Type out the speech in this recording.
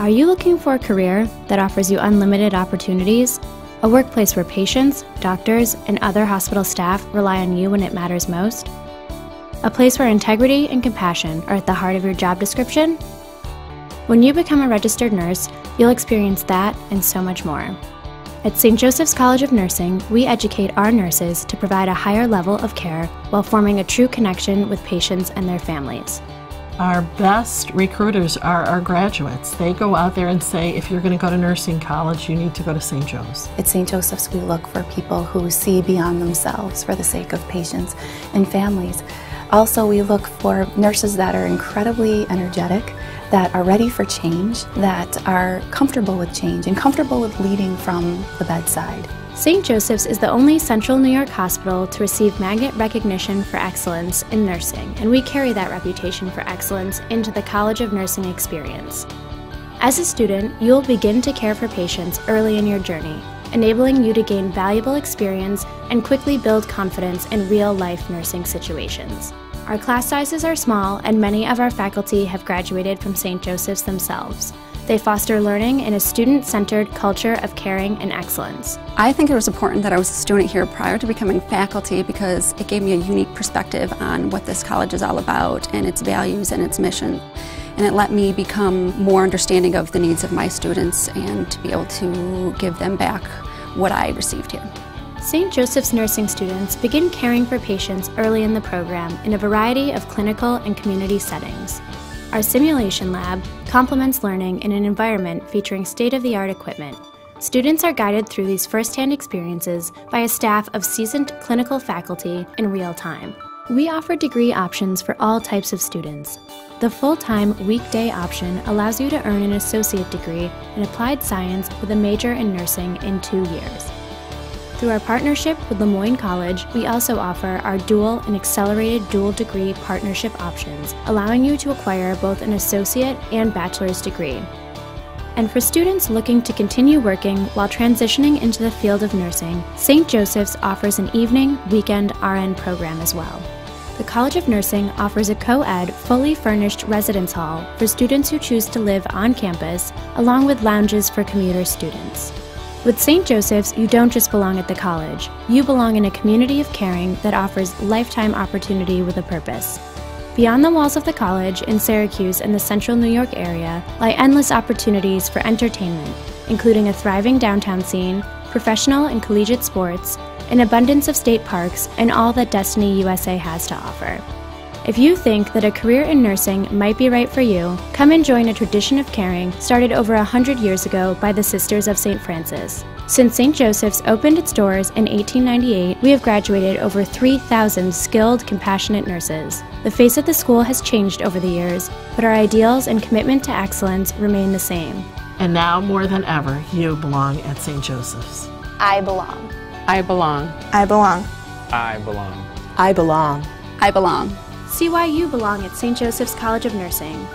Are you looking for a career that offers you unlimited opportunities? A workplace where patients, doctors, and other hospital staff rely on you when it matters most? A place where integrity and compassion are at the heart of your job description? When you become a registered nurse, you'll experience that and so much more. At St. Joseph's College of Nursing, we educate our nurses to provide a higher level of care while forming a true connection with patients and their families. Our best recruiters are our graduates. They go out there and say, if you're going to go to nursing college, you need to go to St. Joe's. At St. Joseph's, we look for people who see beyond themselves for the sake of patients and families. Also, we look for nurses that are incredibly energetic, that are ready for change, that are comfortable with change and comfortable with leading from the bedside. St. Joseph's is the only central New York hospital to receive magnet recognition for excellence in nursing, and we carry that reputation for excellence into the College of Nursing experience. As a student, you will begin to care for patients early in your journey, enabling you to gain valuable experience and quickly build confidence in real life nursing situations. Our class sizes are small, and many of our faculty have graduated from St. Joseph's themselves. They foster learning in a student centered culture of caring and excellence. I think it was important that I was a student here prior to becoming faculty because it gave me a unique perspective on what this college is all about and its values and its mission. And it let me become more understanding of the needs of my students and to be able to give them back what I received here. St. Joseph's nursing students begin caring for patients early in the program in a variety of clinical and community settings. Our simulation lab complements learning in an environment featuring state of the art equipment. Students are guided through these firsthand experiences by a staff of seasoned clinical faculty in real time. We offer degree options for all types of students. The full time weekday option allows you to earn an associate degree in applied science with a major in nursing in two years. Through our partnership with Le Moyne College, we also offer our dual and accelerated dual degree partnership options, allowing you to acquire both an associate and bachelor's degree. And for students looking to continue working while transitioning into the field of nursing, St. Joseph's offers an evening, weekend RN program as well. The College of Nursing offers a co ed, fully furnished residence hall for students who choose to live on campus, along with lounges for commuter students. With St. Joseph's, you don't just belong at the college, you belong in a community of caring that offers lifetime opportunity with a purpose. Beyond the walls of the college in Syracuse and the central New York area lie endless opportunities for entertainment, including a thriving downtown scene, professional and collegiate sports, an abundance of state parks, and all that Destiny USA has to offer. If you think that a career in nursing might be right for you, come and join a tradition of caring started over a hundred years ago by the Sisters of St. Francis. Since St. Joseph's opened its doors in 1898, we have graduated over 3,000 skilled, compassionate nurses. The face of the school has changed over the years, but our ideals and commitment to excellence remain the same. And now more than ever, you belong at St. Joseph's. I belong. I belong. I belong. I belong. I belong. I belong. See why you belong at St. Joseph's College of Nursing.